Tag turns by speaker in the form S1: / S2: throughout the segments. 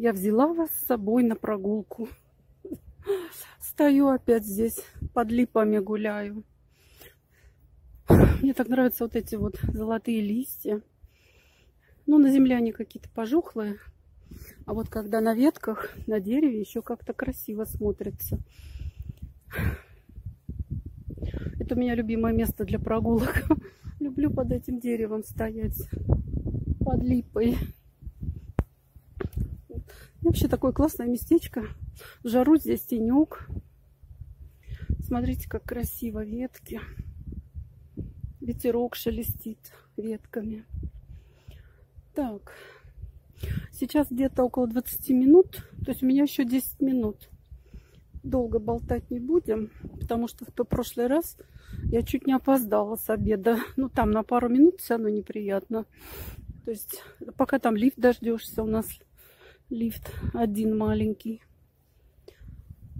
S1: Я взяла вас с собой на прогулку. Стою опять здесь, под липами гуляю. Мне так нравятся вот эти вот золотые листья. Ну, на земле они какие-то пожухлые. А вот когда на ветках, на дереве, еще как-то красиво смотрится. Это у меня любимое место для прогулок. Люблю под этим деревом стоять, под липой. Вообще такое классное местечко. В жару здесь тенек. Смотрите, как красиво ветки. Ветерок шелестит ветками. Так, сейчас где-то около 20 минут. То есть у меня еще 10 минут. Долго болтать не будем, потому что в прошлый раз я чуть не опоздала с обеда. Ну, там на пару минут все равно неприятно. То есть, пока там лифт дождешься, у нас лифт один маленький.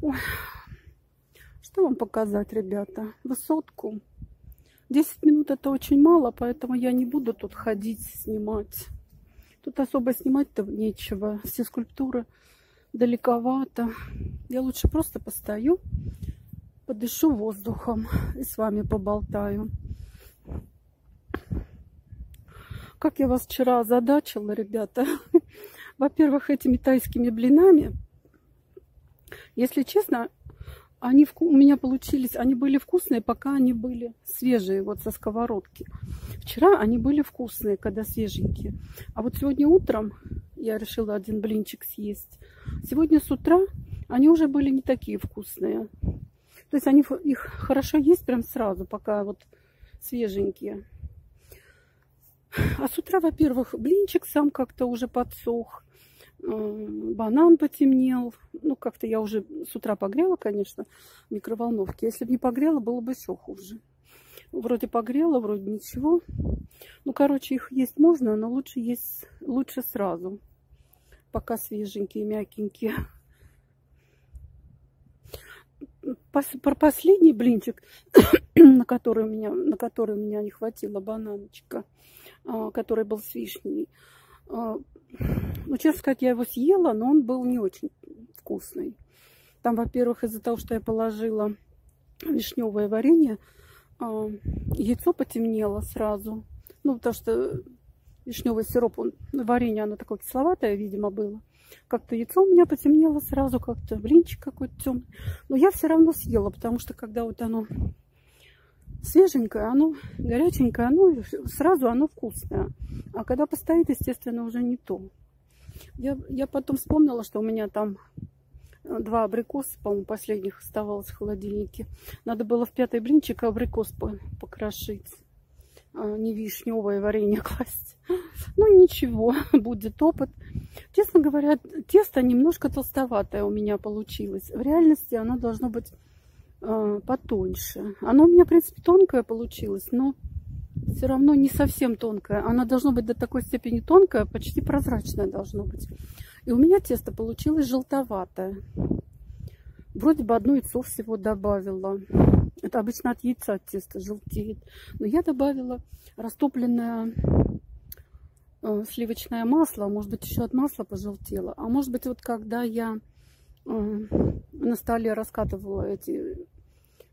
S1: Ой. Что вам показать, ребята? Высотку. 10 минут это очень мало, поэтому я не буду тут ходить, снимать. Тут особо снимать-то нечего. Все скульптуры далековато. Я лучше просто постою, подышу воздухом и с вами поболтаю. Как я вас вчера озадачила, ребята. Во-первых, этими тайскими блинами. Если честно, они у меня получились, они были вкусные, пока они были свежие, вот со сковородки. Вчера они были вкусные, когда свеженькие. А вот сегодня утром я решила один блинчик съесть. Сегодня с утра они уже были не такие вкусные. То есть они их хорошо есть прям сразу, пока вот свеженькие. А с утра, во-первых, блинчик сам как-то уже подсох банан потемнел. Ну, как-то я уже с утра погрела, конечно, в микроволновке. Если бы не погрела, было бы еще хуже. Вроде погрела, вроде ничего. Ну, короче, их есть можно, но лучше есть лучше сразу. Пока свеженькие, мягенькие. Про последний блинчик, на который у меня, на который у меня не хватило бананчика, а, который был с вишней. А, ну, честно сказать, я его съела, но он был не очень вкусный. Там, во-первых, из-за того, что я положила вишневое варенье, а, яйцо потемнело сразу. Ну, потому что вишневый сироп, он, варенье, оно такое кисловатое, видимо, было. Как-то яйцо у меня потемнело сразу, как-то блинчик какой-то темный. Но я все равно съела, потому что когда вот оно свеженькое, оно горяченькое, оно сразу оно вкусное. А когда постоит, естественно, уже не то. Я, я потом вспомнила, что у меня там э, два абрикоса, по-моему, последних оставалось в холодильнике. Надо было в пятый блинчик абрикос покрошить, а не вишневое варенье класть. Ну, ничего, будет опыт. Честно говоря, тесто немножко толстоватое у меня получилось. В реальности оно должно быть потоньше. Оно у меня, в принципе, тонкое получилось, но все равно не совсем тонкое. Она должно быть до такой степени тонкая, почти прозрачная должно быть. И у меня тесто получилось желтоватое. Вроде бы одно яйцо всего добавила. Это обычно от яйца тесто желтеет. Но я добавила растопленное э, сливочное масло. Может быть, еще от масла пожелтело. А может быть, вот когда я на столе раскатывала эти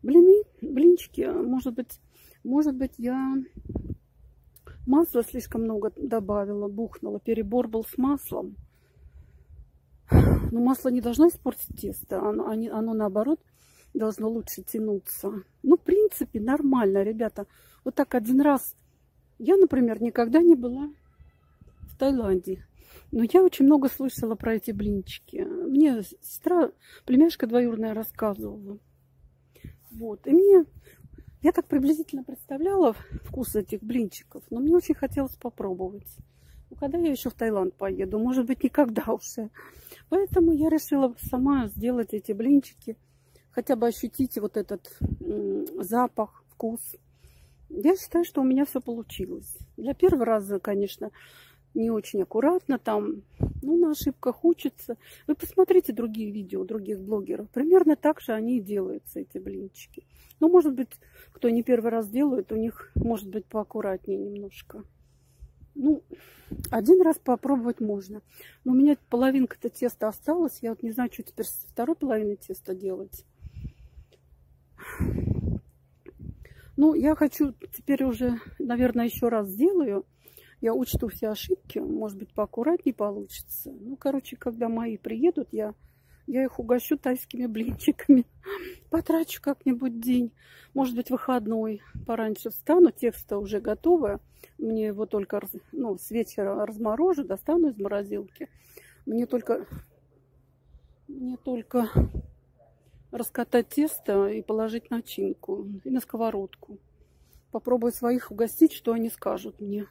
S1: блины, блинчики, может быть, может быть, я масла слишком много добавила, бухнула. Перебор был с маслом. Но масло не должно испортить тесто. Оно, оно наоборот должно лучше тянуться. Ну, в принципе, нормально, ребята. Вот так один раз. Я, например, никогда не была в Таиланде. Но я очень много слышала про эти блинчики. Мне сестра, племяшка двоюродная рассказывала. Вот. И мне я так приблизительно представляла вкус этих блинчиков, но мне очень хотелось попробовать. Ну, когда я еще в Таиланд поеду? Может быть, никогда уже. Поэтому я решила сама сделать эти блинчики. Хотя бы ощутить вот этот запах, вкус. Я считаю, что у меня все получилось. Для первого раза, конечно, не очень аккуратно там. Ну, на ошибках учатся. Вы посмотрите другие видео других блогеров. Примерно так же они и делаются, эти блинчики. Ну, может быть, кто не первый раз делает, у них может быть поаккуратнее немножко. Ну, один раз попробовать можно. Но у меня половинка-то теста осталась. Я вот не знаю, что теперь с второй половиной теста делать. Ну, я хочу теперь уже, наверное, еще раз сделаю. Я учту все ошибки. Может быть, поаккуратнее получится. Ну, короче, когда мои приедут, я, я их угощу тайскими блинчиками. Потрачу как-нибудь день. Может быть, выходной. Пораньше встану. Тесто уже готовое. Мне его только ну, с вечера разморожу, достану из морозилки. Мне только... Мне только раскатать тесто и положить начинку. И на сковородку. Попробую своих угостить, что они скажут мне.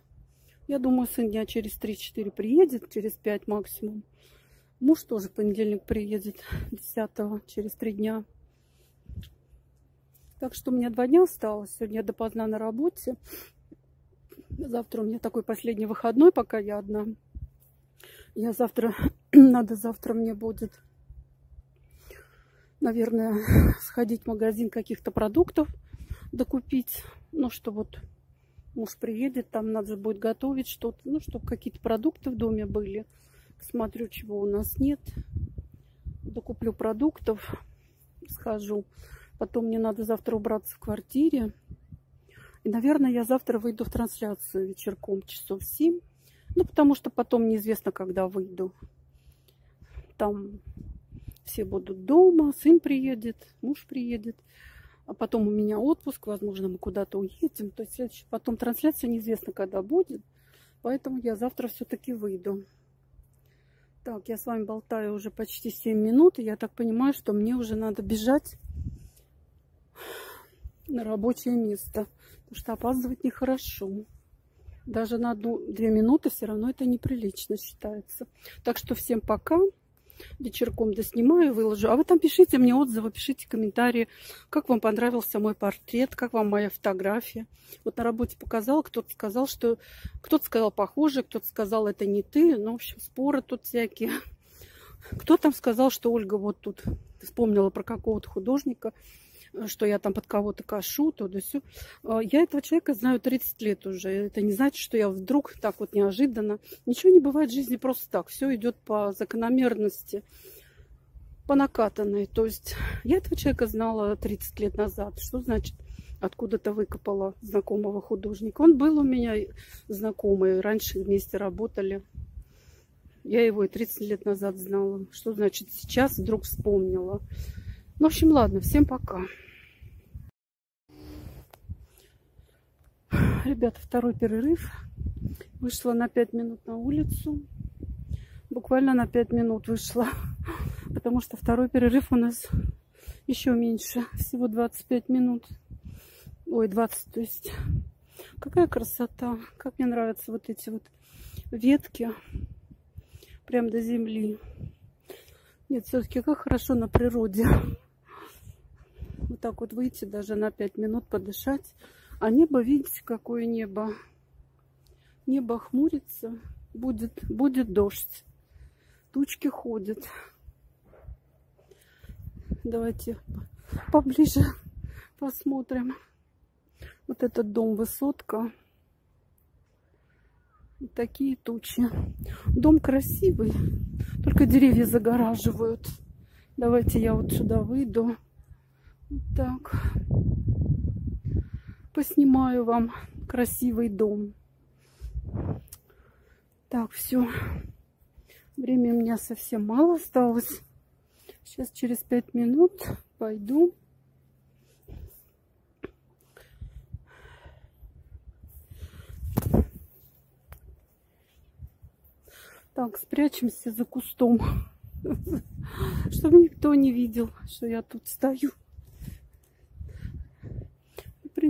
S1: Я думаю, сын дня через 3-4 приедет, через 5 максимум. Муж тоже в понедельник приедет, 10 через 3 дня. Так что у меня два дня осталось. Сегодня я допоздна на работе. Завтра у меня такой последний выходной, пока я одна. Я завтра, надо завтра мне будет наверное, сходить в магазин каких-то продуктов докупить. Ну, что вот муж приедет, там надо же будет готовить что-то. Ну, чтобы какие-то продукты в доме были. Смотрю, чего у нас нет. Докуплю продуктов, схожу. Потом мне надо завтра убраться в квартире. И, наверное, я завтра выйду в трансляцию вечерком часов 7. Ну, потому что потом неизвестно, когда выйду. Там все будут дома, сын приедет, муж приедет. А потом у меня отпуск, возможно, мы куда-то уедем. То есть следующий, потом трансляция неизвестно, когда будет. Поэтому я завтра все-таки выйду. Так, я с вами болтаю уже почти 7 минут. И я так понимаю, что мне уже надо бежать на рабочее место. Потому что опаздывать нехорошо. Даже на одну-две минуты все равно это неприлично считается. Так что всем пока вечерком доснимаю, выложу. А вы там пишите мне отзывы, пишите комментарии, как вам понравился мой портрет, как вам моя фотография. Вот на работе показала, кто-то сказал, что... Кто-то сказал похоже, кто-то сказал, это не ты. Ну, в общем, споры тут всякие. Кто там сказал, что Ольга вот тут вспомнила про какого-то художника, что я там под кого-то кашу, то да все. А, я этого человека знаю 30 лет уже. Это не значит, что я вдруг так вот неожиданно. Ничего не бывает в жизни просто так. Все идет по закономерности, по накатанной. То есть я этого человека знала 30 лет назад. Что значит откуда-то выкопала знакомого художника. Он был у меня знакомый, раньше вместе работали. Я его и 30 лет назад знала. Что значит сейчас вдруг вспомнила. В общем, ладно, всем пока. Ребята, второй перерыв. Вышла на 5 минут на улицу. Буквально на 5 минут вышла. Потому что второй перерыв у нас еще меньше. Всего 25 минут. Ой, 20, то есть. Какая красота. Как мне нравятся вот эти вот ветки. Прям до земли. Нет, все-таки как хорошо на природе. Вот так вот выйти даже на 5 минут подышать. А небо, видите, какое небо. Небо хмурится. Будет, будет дождь. Тучки ходят. Давайте поближе посмотрим. Вот этот дом высотка. И такие тучи. Дом красивый, только деревья загораживают. Давайте я вот сюда выйду. Так поснимаю вам красивый дом. Так, все. Времени у меня совсем мало осталось. Сейчас через пять минут пойду. Так, спрячемся за кустом, чтобы никто не видел, что я тут стою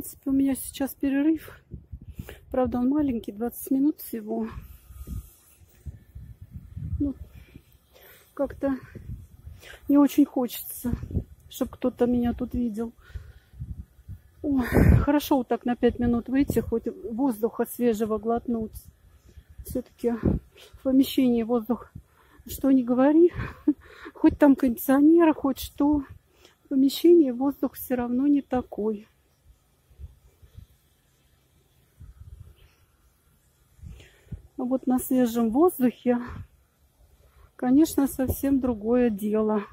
S1: принципе, у меня сейчас перерыв. Правда, он маленький, 20 минут всего. Ну, как-то не очень хочется, чтобы кто-то меня тут видел. О, хорошо вот так на 5 минут выйти, хоть воздуха свежего глотнуть. Все-таки в помещении воздух, что не говори, хоть там кондиционер, хоть что, в помещении воздух все равно не такой. Вот на свежем воздухе, конечно, совсем другое дело.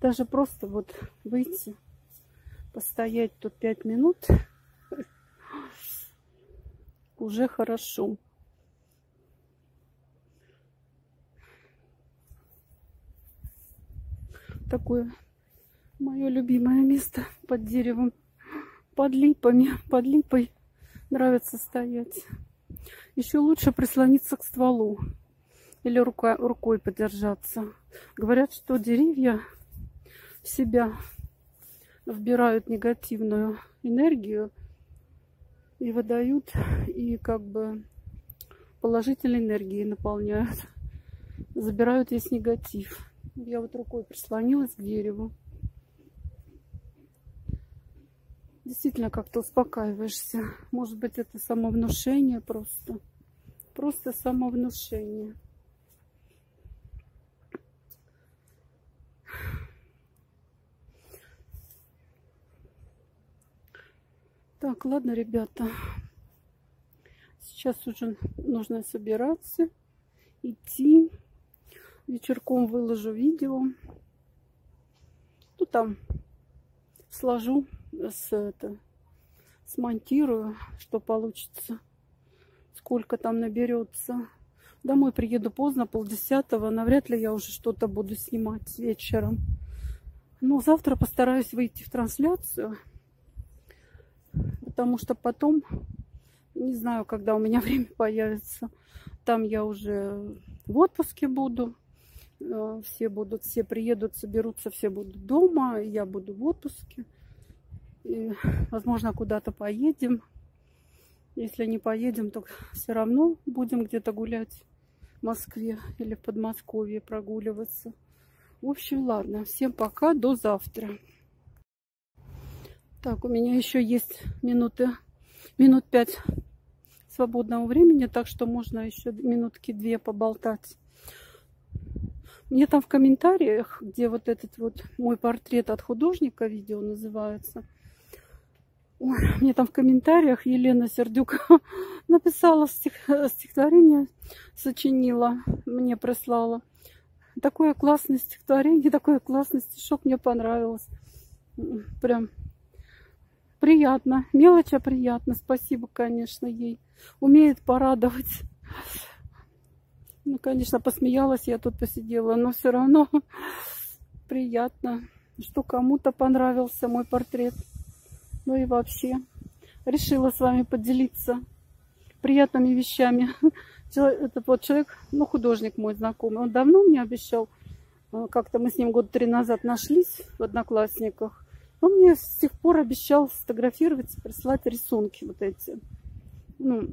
S1: Даже просто вот выйти, постоять тут пять минут, уже хорошо. Такое мое любимое место под деревом, под липами, под липой нравится стоять. Еще лучше прислониться к стволу или рука, рукой подержаться. Говорят, что деревья в себя вбирают негативную энергию и выдают, и как бы положительной энергией наполняют. Забирают весь негатив. Я вот рукой прислонилась к дереву. Действительно как-то успокаиваешься. Может быть, это самовнушение просто. Просто самовнушение. Так, ладно, ребята. Сейчас уже нужно собираться, идти. Вечерком выложу видео. Ну, там сложу с, это, смонтирую, что получится, сколько там наберется. Домой приеду поздно, полдесятого. Навряд ли я уже что-то буду снимать вечером. Но завтра постараюсь выйти в трансляцию. Потому что потом, не знаю, когда у меня время появится, там я уже в отпуске буду. Э, все будут, все приедут, соберутся, все будут дома. Я буду в отпуске. И, возможно, куда-то поедем. Если не поедем, то все равно будем где-то гулять в Москве или в Подмосковье прогуливаться. В общем, ладно. Всем пока. До завтра. Так, у меня еще есть минуты, минут пять свободного времени, так что можно еще минутки две поболтать. Мне там в комментариях, где вот этот вот мой портрет от художника видео называется, Ой, мне там в комментариях Елена Сердюк написала стих, стихотворение, сочинила, мне прислала. Такое классное стихотворение, такое классный стишок мне понравилось. Прям приятно. Мелочь, а приятно. Спасибо, конечно, ей. Умеет порадовать. Ну, конечно, посмеялась я тут посидела, но все равно приятно, что кому-то понравился мой портрет. Ну и вообще, решила с вами поделиться приятными вещами. Этот вот человек, ну, художник мой знакомый, он давно мне обещал, э, как-то мы с ним год три назад нашлись в Одноклассниках. Он мне с тех пор обещал сфотографировать, прислать рисунки вот эти. Ну,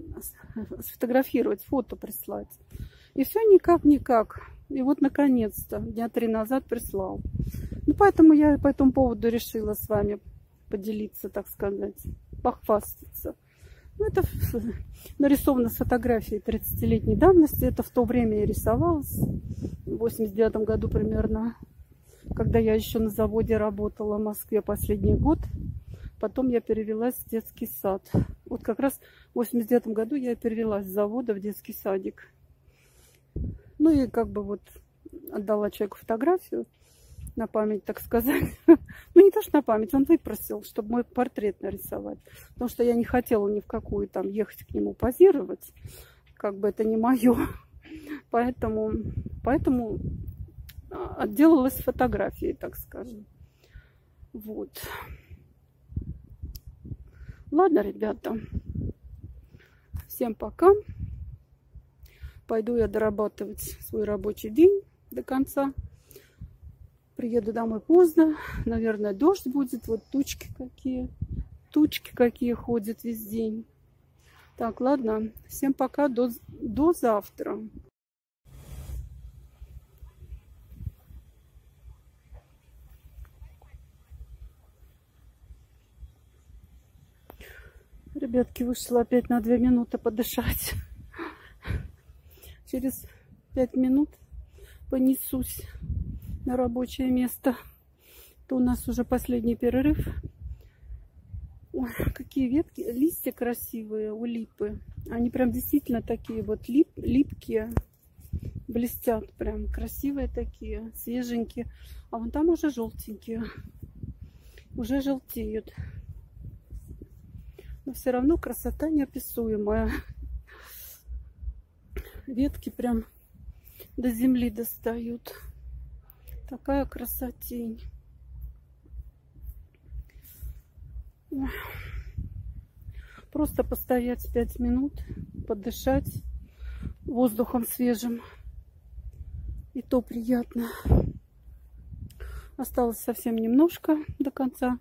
S1: сфотографировать, фото прислать. И все никак-никак. И вот, наконец-то, дня три назад прислал. Ну, поэтому я по этому поводу решила с вами поделиться, так сказать, похвастаться. Ну, это нарисовано с фотографией 30-летней давности. Это в то время я рисовалась, в 89 году примерно, когда я еще на заводе работала в Москве последний год. Потом я перевелась в детский сад. Вот как раз в 89 году я перевелась с завода в детский садик. Ну и как бы вот отдала человеку фотографию на память, так сказать. ну, не то, что на память, он выпросил, чтобы мой портрет нарисовать. Потому что я не хотела ни в какую там ехать к нему позировать. Как бы это не мое. поэтому, поэтому а, отделалась фотографией, так скажем. Вот. Ладно, ребята. Всем пока. Пойду я дорабатывать свой рабочий день до конца. Приеду домой поздно. Наверное, дождь будет. Вот тучки какие. Тучки какие ходят весь день. Так, ладно. Всем пока. До, до завтра. Ребятки, вышла опять на две минуты подышать. Через пять минут понесусь на рабочее место, то у нас уже последний перерыв. Ой, какие ветки, листья красивые у липы. Они прям действительно такие вот лип, липкие, блестят прям, красивые такие, свеженькие. А вон там уже желтенькие, уже желтеют. Но все равно красота неописуемая. Ветки прям до земли достают. Такая красотень. Просто постоять пять минут, подышать воздухом свежим. И то приятно. Осталось совсем немножко до конца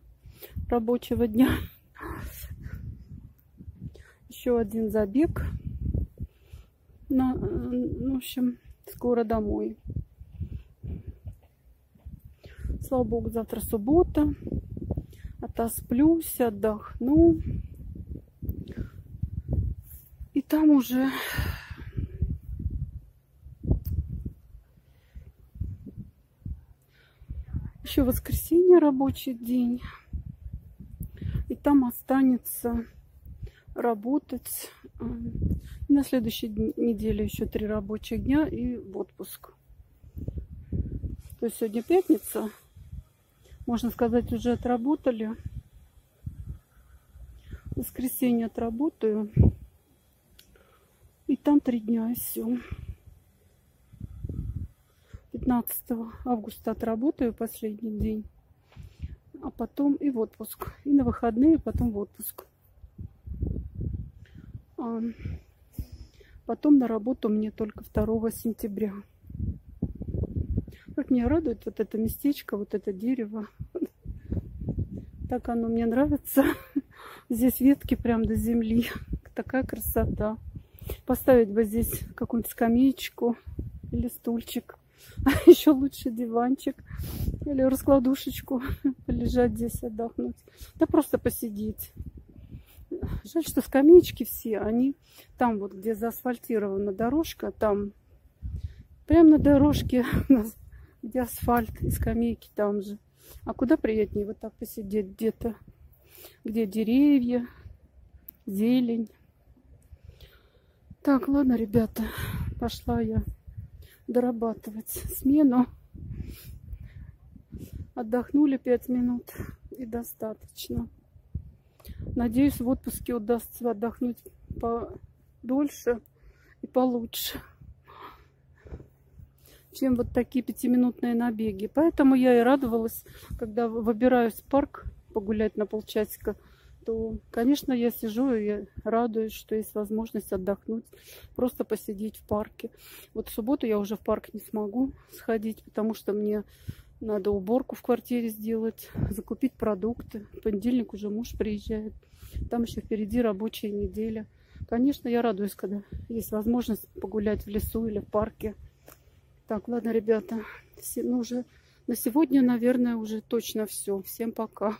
S1: рабочего дня. Еще один забег. На, ну, в общем, скоро домой. Слава богу, завтра суббота отосплюсь, отдохну. И там уже еще воскресенье рабочий день. И там останется работать. Э, на следующей неделе еще три рабочих дня и в отпуск. То есть сегодня пятница, можно сказать, уже отработали. В воскресенье отработаю. И там три дня и все. 15 августа отработаю последний день. А потом и в отпуск. И на выходные, потом в отпуск. А потом на работу мне только 2 сентября. Как меня радует вот это местечко, вот это дерево. Так оно мне нравится. Здесь ветки прям до земли. Такая красота. Поставить бы здесь какую-нибудь скамеечку или стульчик. А еще лучше диванчик или раскладушечку. Полежать здесь, отдохнуть. Да просто посидеть. Жаль, что скамеечки все, они там вот, где заасфальтирована дорожка, там прямо на дорожке где асфальт и скамейки там же. А куда приятнее вот так посидеть где-то, где деревья, зелень. Так, ладно, ребята, пошла я дорабатывать смену. Отдохнули пять минут и достаточно. Надеюсь, в отпуске удастся отдохнуть подольше и получше чем вот такие пятиминутные набеги. Поэтому я и радовалась, когда выбираюсь в парк погулять на полчасика, то, конечно, я сижу и радуюсь, что есть возможность отдохнуть, просто посидеть в парке. Вот в субботу я уже в парк не смогу сходить, потому что мне надо уборку в квартире сделать, закупить продукты. В понедельник уже муж приезжает. Там еще впереди рабочая неделя. Конечно, я радуюсь, когда есть возможность погулять в лесу или в парке. Так, ладно, ребята, ну уже на сегодня, наверное, уже точно все. Всем пока.